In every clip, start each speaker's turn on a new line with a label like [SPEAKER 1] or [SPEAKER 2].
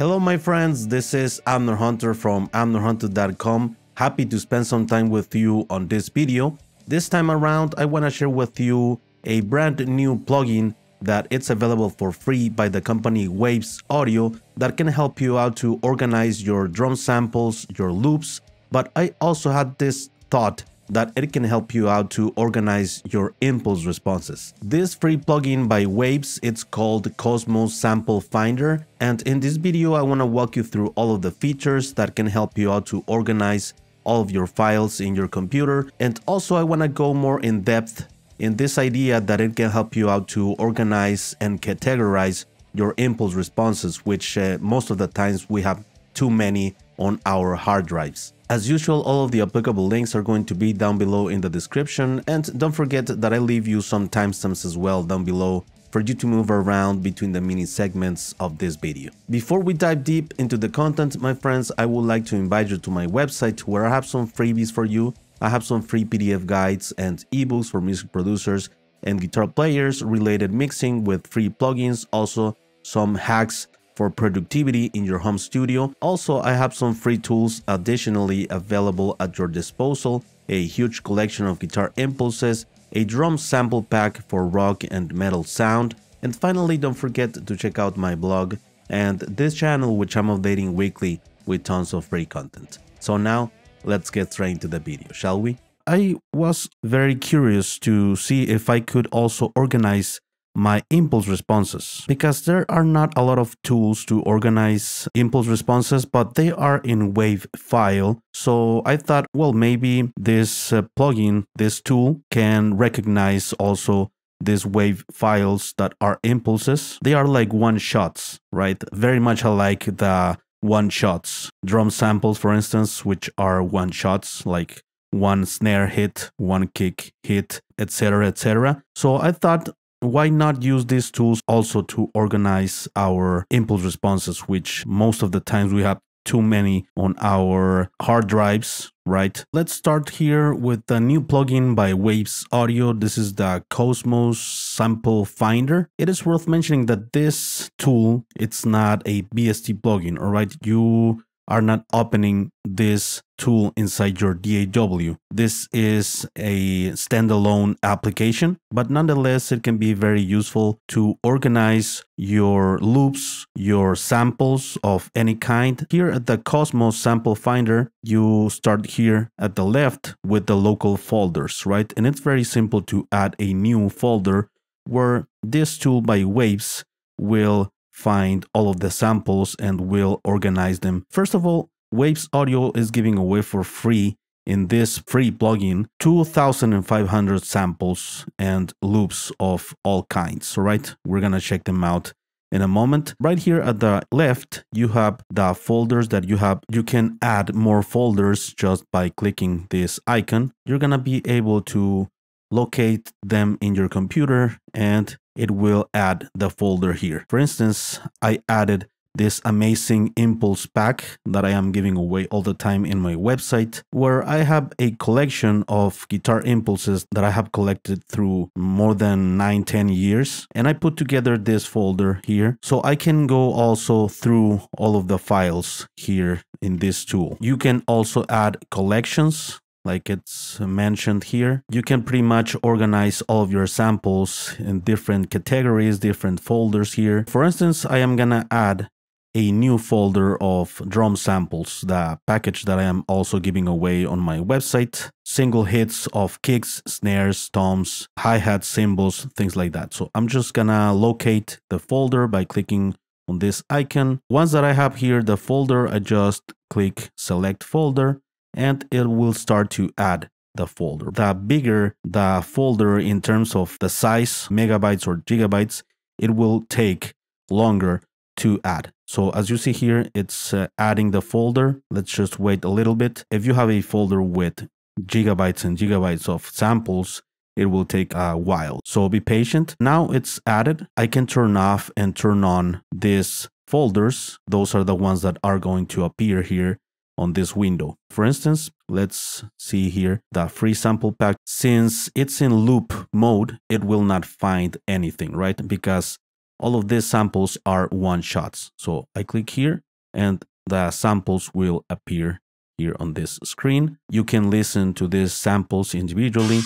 [SPEAKER 1] Hello my friends, this is Amner Hunter from amnerhunter.com. Happy to spend some time with you on this video. This time around, I want to share with you a brand new plugin that it's available for free by the company Waves Audio that can help you out to organize your drum samples, your loops, but I also had this thought that it can help you out to organize your impulse responses. This free plugin by Waves, it's called Cosmos Sample Finder, and in this video I want to walk you through all of the features that can help you out to organize all of your files in your computer, and also I want to go more in depth in this idea that it can help you out to organize and categorize your impulse responses, which uh, most of the times we have too many on our hard drives. As usual, all of the applicable links are going to be down below in the description and don't forget that I leave you some timestamps as well down below for you to move around between the mini segments of this video. Before we dive deep into the content, my friends, I would like to invite you to my website where I have some freebies for you. I have some free PDF guides and ebooks for music producers and guitar players related mixing with free plugins, also some hacks for productivity in your home studio. Also, I have some free tools additionally available at your disposal, a huge collection of guitar impulses, a drum sample pack for rock and metal sound, and finally don't forget to check out my blog and this channel which I'm updating weekly with tons of free content. So now, let's get straight into the video, shall we? I was very curious to see if I could also organize my impulse responses. Because there are not a lot of tools to organize impulse responses but they are in wave file. So i thought well maybe this uh, plugin this tool can recognize also these wave files that are impulses. They are like one shots right? Very much like the one shots drum samples for instance which are one shots like one snare hit one kick hit etc etc so i thought why not use these tools also to organize our impulse responses, which most of the times we have too many on our hard drives, right? Let's start here with the new plugin by Waves Audio. This is the Cosmos Sample Finder. It is worth mentioning that this tool, it's not a VST plugin, all right? You are not opening this tool inside your DAW. This is a standalone application, but nonetheless, it can be very useful to organize your loops, your samples of any kind. Here at the Cosmos Sample Finder, you start here at the left with the local folders, right? And it's very simple to add a new folder where this tool by Waves will find all of the samples and we'll organize them. First of all, Waves Audio is giving away for free in this free plugin 2500 samples and loops of all kinds. All right we're gonna check them out in a moment. Right here at the left you have the folders that you have. You can add more folders just by clicking this icon. You're gonna be able to locate them in your computer and it will add the folder here. For instance, I added this amazing impulse pack that I am giving away all the time in my website, where I have a collection of guitar impulses that I have collected through more than 9 10 years. And I put together this folder here so I can go also through all of the files here in this tool. You can also add collections like it's mentioned here. You can pretty much organize all of your samples in different categories, different folders here. For instance, I am gonna add a new folder of drum samples, the package that I am also giving away on my website. Single hits of kicks, snares, toms, hi-hat, cymbals, things like that. So I'm just gonna locate the folder by clicking on this icon. Once that I have here the folder, I just click select folder and it will start to add the folder. The bigger the folder in terms of the size, megabytes or gigabytes, it will take longer to add. So as you see here, it's uh, adding the folder. Let's just wait a little bit. If you have a folder with gigabytes and gigabytes of samples, it will take a while. So be patient. Now it's added. I can turn off and turn on these folders. Those are the ones that are going to appear here on this window. For instance, let's see here the free sample pack. Since it's in loop mode, it will not find anything, right? Because all of these samples are one shots. So I click here and the samples will appear here on this screen. You can listen to these samples individually.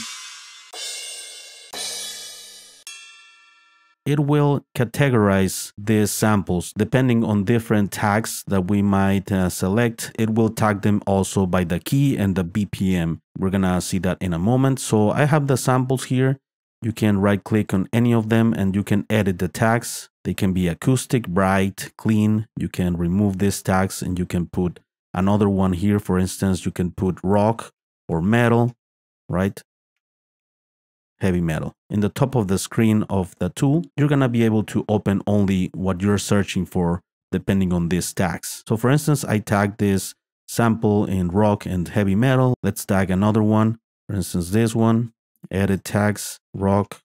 [SPEAKER 1] It will categorize these samples depending on different tags that we might uh, select. It will tag them also by the key and the BPM. We're gonna see that in a moment. So I have the samples here. You can right click on any of them and you can edit the tags. They can be acoustic, bright, clean. You can remove these tags and you can put another one here. For instance, you can put rock or metal, right? Heavy metal. In the top of the screen of the tool, you're to be able to open only what you're searching for depending on these tags. So for instance, I tag this sample in rock and heavy metal. Let's tag another one. For instance, this one, edit tags, rock,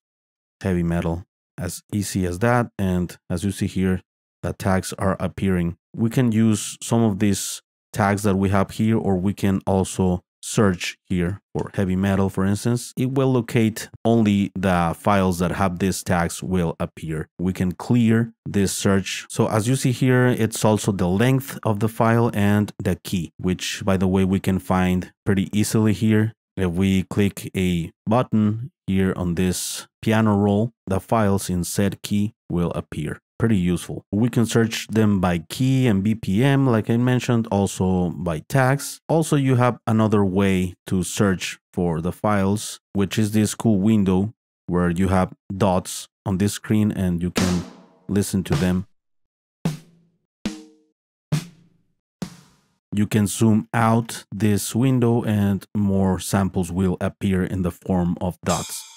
[SPEAKER 1] heavy metal, as easy as that. And as you see here, the tags are appearing. We can use some of these tags that we have here, or we can also search here for heavy metal, for instance. It will locate only the files that have these tags will appear. We can clear this search. So as you see here, it's also the length of the file and the key, which by the way, we can find pretty easily here. If we click a button here on this piano roll, the files in set key will appear pretty useful. We can search them by key and BPM, like I mentioned, also by tags. Also, you have another way to search for the files, which is this cool window where you have dots on this screen and you can listen to them. You can zoom out this window and more samples will appear in the form of dots.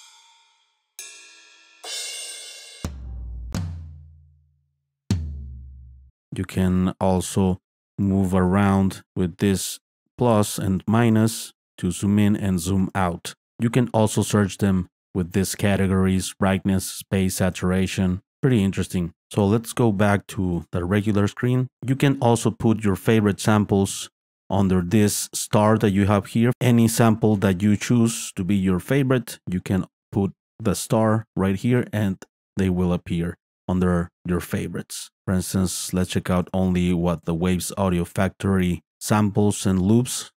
[SPEAKER 1] You can also move around with this plus and minus to zoom in and zoom out. You can also search them with these categories, brightness, space, saturation. Pretty interesting. So let's go back to the regular screen. You can also put your favorite samples under this star that you have here. Any sample that you choose to be your favorite, you can put the star right here and they will appear under your favorites. For instance, let's check out only what the Waves Audio Factory samples and loops.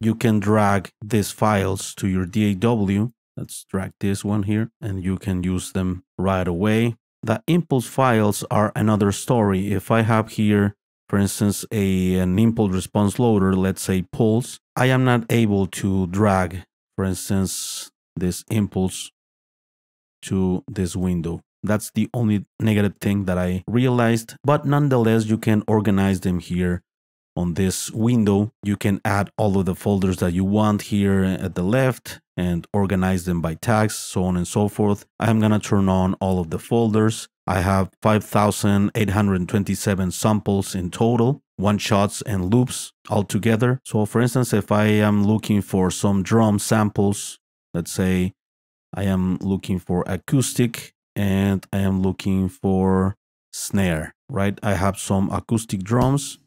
[SPEAKER 1] You can drag these files to your DAW. Let's drag this one here and you can use them right away. The impulse files are another story. If I have here for instance, a, an impulse response loader, let's say pulse, I am not able to drag, for instance, this impulse to this window. That's the only negative thing that I realized, but nonetheless, you can organize them here on this window. You can add all of the folders that you want here at the left and organize them by tags, so on and so forth. I'm gonna turn on all of the folders. I have 5,827 samples in total, one shots and loops altogether. So for instance, if I am looking for some drum samples, let's say I am looking for acoustic and I am looking for snare, right? I have some acoustic drums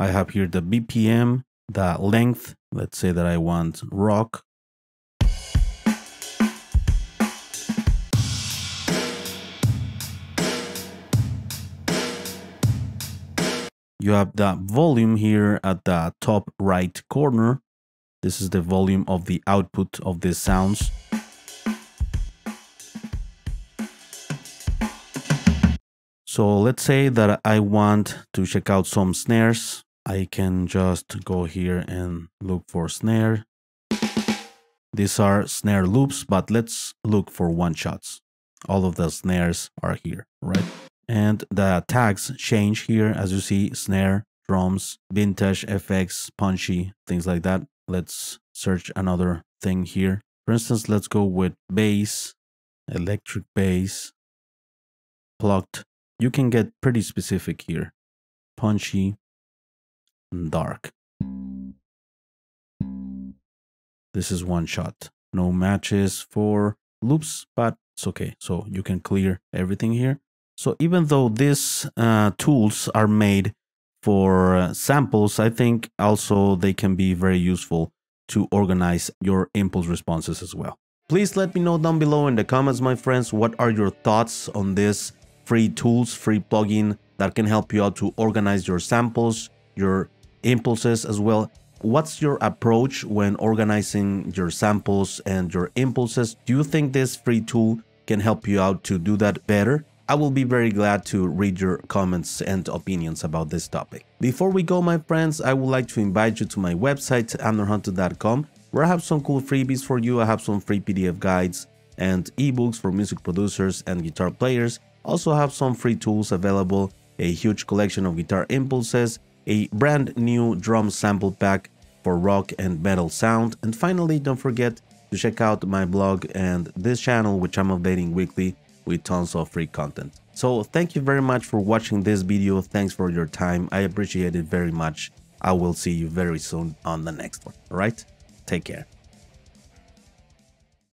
[SPEAKER 1] I have here the BPM, the length. Let's say that I want rock. You have the volume here at the top right corner. This is the volume of the output of these sounds. So let's say that I want to check out some snares. I can just go here and look for snare. These are snare loops, but let's look for one shots. All of the snares are here, right? And the tags change here, as you see, snare, drums, vintage, FX, punchy, things like that. Let's search another thing here. For instance, let's go with bass, electric bass, plucked. You can get pretty specific here. Punchy, dark. This is one shot. No matches for loops, but it's okay. So you can clear everything here. So even though these uh, tools are made for uh, samples, I think also they can be very useful to organize your impulse responses as well. Please let me know down below in the comments, my friends, what are your thoughts on this free tools, free plugin that can help you out to organize your samples, your impulses as well. What's your approach when organizing your samples and your impulses? Do you think this free tool can help you out to do that better? I will be very glad to read your comments and opinions about this topic. Before we go, my friends, I would like to invite you to my website, amnerhunter.com, where I have some cool freebies for you. I have some free PDF guides and ebooks for music producers and guitar players. Also have some free tools available, a huge collection of guitar impulses, a brand new drum sample pack for rock and metal sound, and finally don't forget to check out my blog and this channel which I'm updating weekly with tons of free content. So thank you very much for watching this video. Thanks for your time. I appreciate it very much. I will see you very soon on the next one. Alright? Take care.